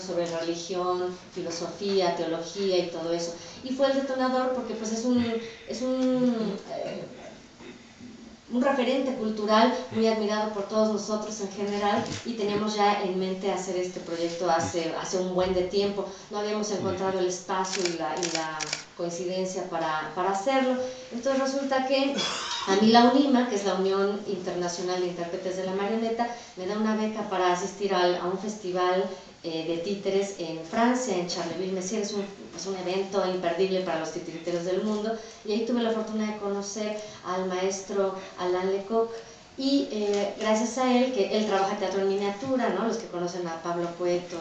sobre religión, filosofía, teología y todo eso. Y fue el detonador porque pues es un, es un eh, un referente cultural muy admirado por todos nosotros en general y teníamos ya en mente hacer este proyecto hace, hace un buen de tiempo. No habíamos encontrado el espacio y la coincidencia para, para, hacerlo. Entonces resulta que a mí la UNIMA, que es la Unión Internacional de Intérpretes de la Marioneta, me da una beca para asistir a, a un festival eh, de títeres en Francia, en Charleville-Mézières, es un, es un evento imperdible para los titiriteros del mundo, y ahí tuve la fortuna de conocer al maestro Alain Lecoq, y eh, gracias a él, que él trabaja teatro en miniatura, ¿no? los que conocen a Pablo Cueto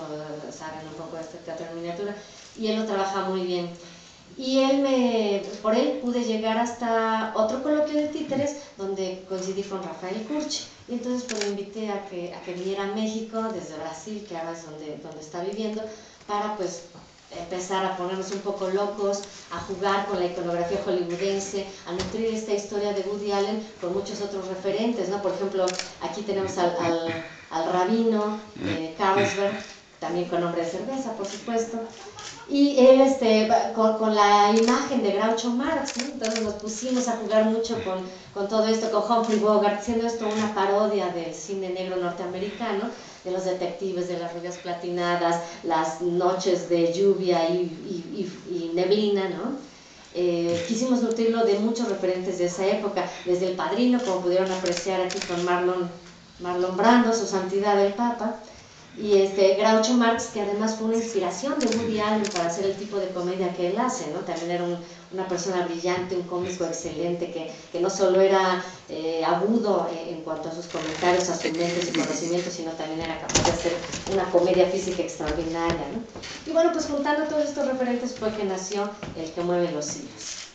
saben un poco de este teatro en miniatura, y él lo trabaja muy bien. Y él me, por él pude llegar hasta otro coloquio de títeres donde coincidí con Rafael Curchi. Y entonces pues lo invité a que, a que viniera a México desde Brasil, que ahora es donde, donde está viviendo, para pues empezar a ponernos un poco locos, a jugar con la iconografía hollywoodense, a nutrir esta historia de Woody Allen con muchos otros referentes, ¿no? Por ejemplo, aquí tenemos al, al, al rabino de Carlsberg, también con nombre de cerveza, por supuesto, y este, con, con, la imagen de Groucho Marx, ¿no? entonces nos pusimos a jugar mucho con, con, todo esto, con Humphrey Bogart, siendo esto una parodia del cine negro norteamericano, de los detectives, de las rubias platinadas, las noches de lluvia y, y neblina, ¿no? Eh, quisimos nutrirlo de muchos referentes de esa época, desde El Padrino, como pudieron apreciar aquí con Marlon, Marlon Brando, su santidad el Papa, y este Groucho Marx, que además fue una inspiración de Woody Allen para hacer el tipo de comedia que él hace, ¿no? También era un, una persona brillante, un cómico excelente, que, que no solo era eh, agudo en, en, cuanto a sus comentarios, a sus mentes y conocimientos, sino también era capaz de hacer una comedia física extraordinaria, ¿no? Y bueno, pues juntando todos estos referentes fue que nació El que mueve los hilos.